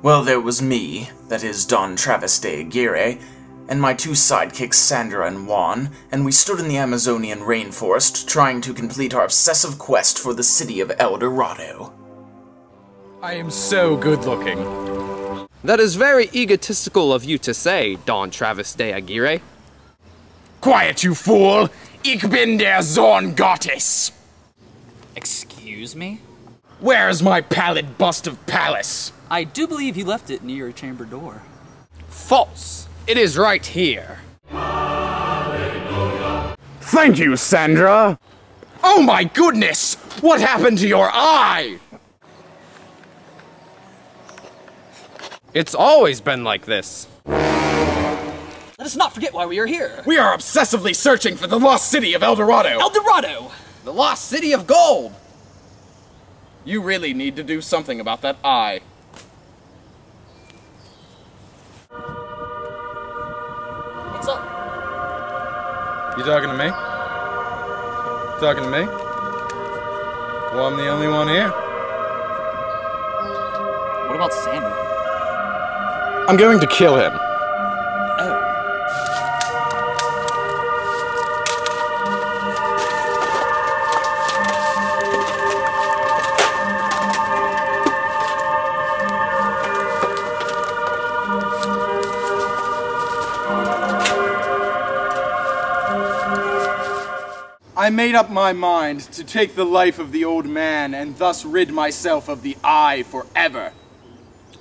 Well, there was me, that is Don Travis de Aguirre, and my two sidekicks Sandra and Juan, and we stood in the Amazonian rainforest trying to complete our obsessive quest for the city of El Dorado. I am so good looking. That is very egotistical of you to say, Don Travis de Aguirre. Quiet, you fool! Ich bin der Zorn Gottes! Excuse me? Where's my pallid bust of Pallas? I do believe he left it near your chamber door. False. It is right here. Thank you, Sandra! Oh my goodness! What happened to your eye? It's always been like this. Let us not forget why we are here. We are obsessively searching for the lost city of El Dorado! El Dorado! The lost city of gold! You really need to do something about that eye. You talking to me? Talking to me? Well, I'm the only one here. What about Sandra? I'm going to kill him. I made up my mind to take the life of the old man and thus rid myself of the eye forever.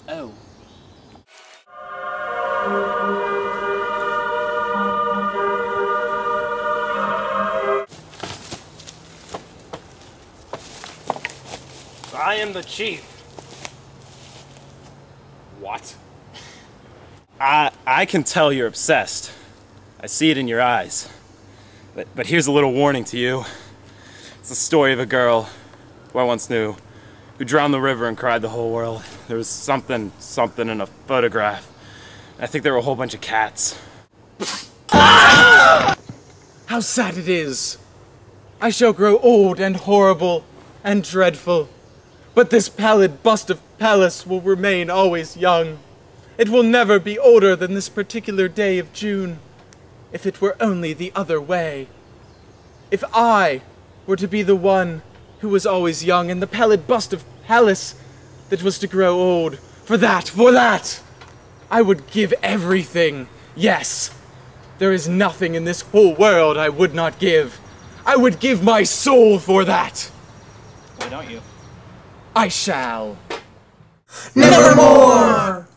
Oh. I am the chief. What? I I can tell you're obsessed. I see it in your eyes. But but here's a little warning to you. It's the story of a girl who I once knew, who drowned the river and cried the whole world. There was something something in a photograph. I think there were a whole bunch of cats. How sad it is. I shall grow old and horrible and dreadful. But this pallid bust of Pallas will remain always young. It will never be older than this particular day of June. If it were only the other way. If I were to be the one who was always young and the pallid bust of Pallas that was to grow old, for that, for that, I would give everything. Yes, there is nothing in this whole world I would not give. I would give my soul for that. Why don't you? I shall. Nevermore!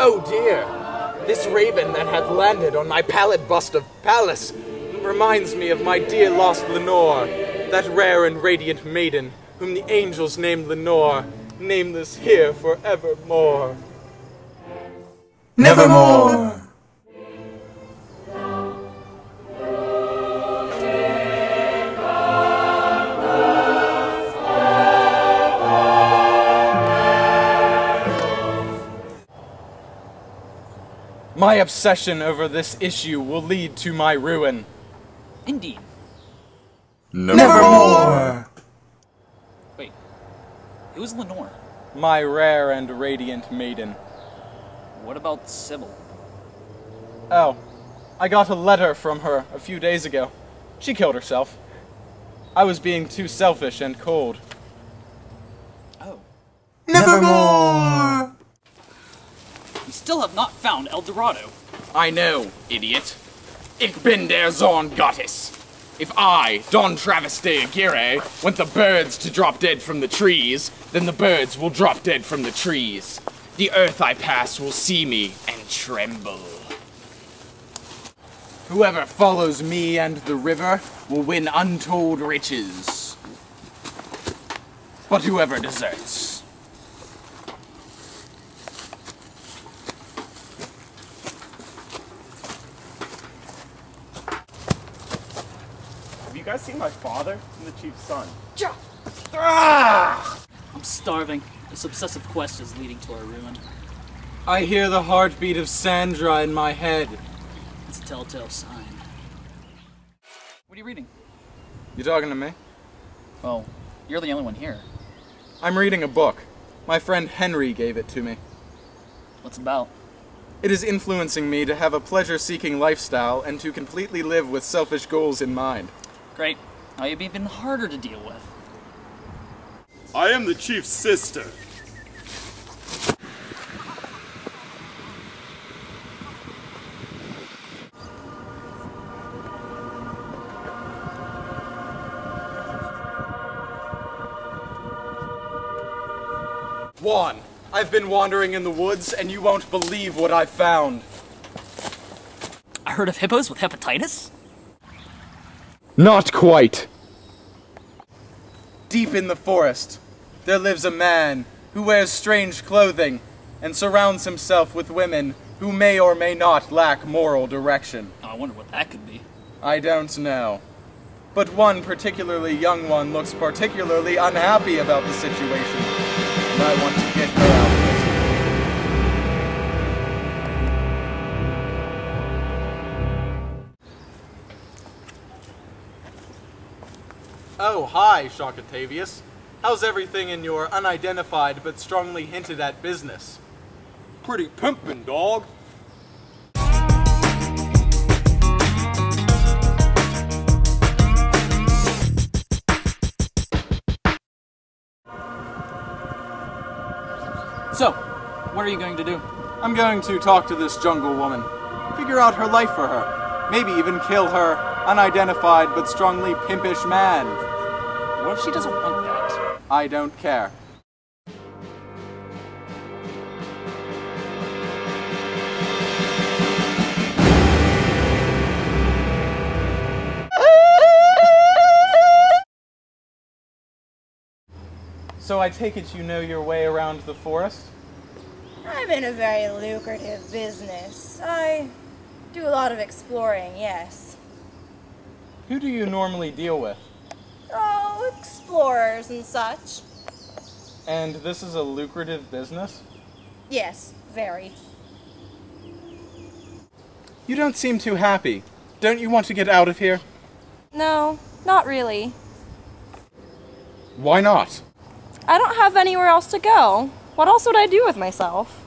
Oh dear, this raven that hath landed on my pallid bust of Pallas reminds me of my dear lost Lenore, that rare and radiant maiden whom the angels named Lenore, nameless here forevermore. Nevermore! My obsession over this issue will lead to my ruin. Indeed. Nevermore! Wait. It was Lenore? My rare and radiant maiden. What about Sybil? Oh, I got a letter from her a few days ago. She killed herself. I was being too selfish and cold. Oh. Nevermore! Still have not found El Dorado. I know, idiot. Ich bin der Zorn Gottes. If I, Don Travis de Aguirre, want the birds to drop dead from the trees, then the birds will drop dead from the trees. The earth I pass will see me and tremble. Whoever follows me and the river will win untold riches. But whoever deserts. Guys seen my father? I'm the chief's son. Ah! I'm starving. This obsessive quest is leading to our ruin. I hear the heartbeat of Sandra in my head. It's a telltale sign. What are you reading? You talking to me? Well, you're the only one here. I'm reading a book. My friend Henry gave it to me. What's about? It is influencing me to have a pleasure seeking lifestyle and to completely live with selfish goals in mind. Great. Now you'd be even harder to deal with. I am the chief's sister. Juan, I've been wandering in the woods and you won't believe what I've found. I heard of hippos with hepatitis? Not quite. Deep in the forest, there lives a man who wears strange clothing and surrounds himself with women who may or may not lack moral direction. I wonder what that could be. I don't know. But one particularly young one looks particularly unhappy about the situation. And I want to get her Oh, hi, Shockotavius. How's everything in your unidentified but strongly hinted at business? Pretty pimpin', dog. So, what are you going to do? I'm going to talk to this jungle woman. Figure out her life for her. Maybe even kill her unidentified but strongly pimpish man. What if she doesn't want that? I don't care. So I take it you know your way around the forest? I'm in a very lucrative business. I do a lot of exploring, yes. Who do you normally deal with? Explorers and such. And this is a lucrative business? Yes, very. You don't seem too happy. Don't you want to get out of here? No, not really. Why not? I don't have anywhere else to go. What else would I do with myself?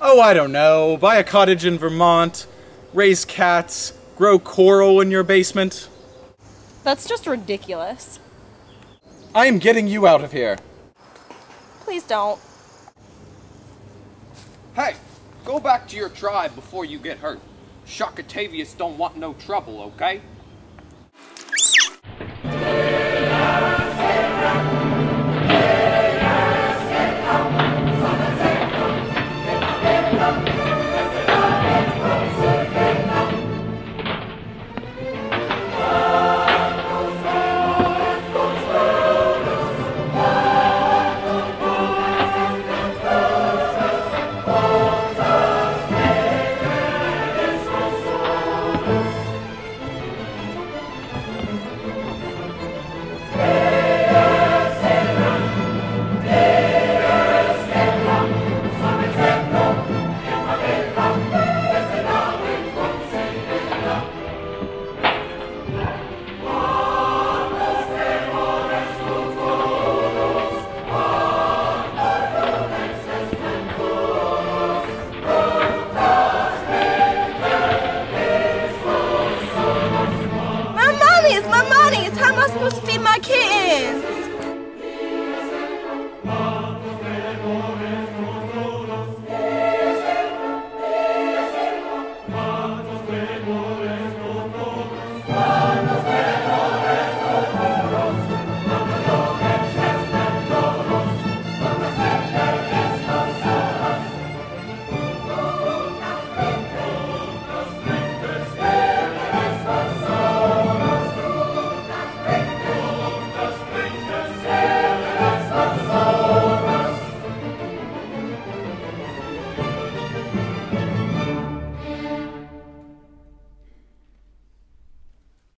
Oh, I don't know. Buy a cottage in Vermont, raise cats, grow coral in your basement. That's just ridiculous. I am getting you out of here. Please don't. Hey, go back to your tribe before you get hurt. Shockotavius don't want no trouble, okay?